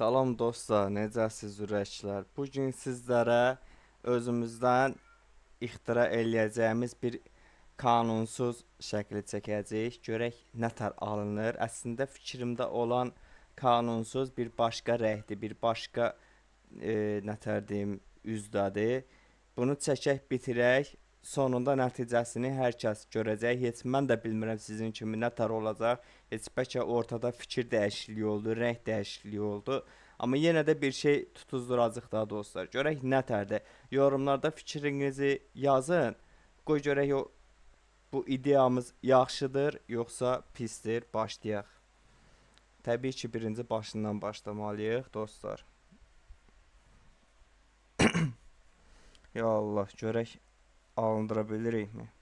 Salam dostlar, necəsiz ürəklər? Bu gün sizlərə özümüzdən ixtira eləyəcəyimiz bir qanunsuz şəkli çəkəcəyik. Görək nətər alınır. Əslində fikrimdə olan qanunsuz bir başqa rəhdir, bir başqa e, nətər deyim, üzdədir. Bunu çəkək, bitirək. Sonunda nəticəsini hər kəs görəcək. Heç mən də bilmirəm sizin kimi nətər olacaq. Heç bəlkə ortada fikir dəyişikliyi oldu, rəng dəyişikliyi oldu. Amma yenə də bir şey tutuzduracaq da dostlar. Görək nətərdir. Yorumlarda fikrinizi yazın. Qoy görək o bu ideyamız yaxşıdır, yoxsa pisdir. Başlayaq. Təbii ki, birinci başından başlamalıyıq dostlar. ya Allah, görək aldırabilir mi?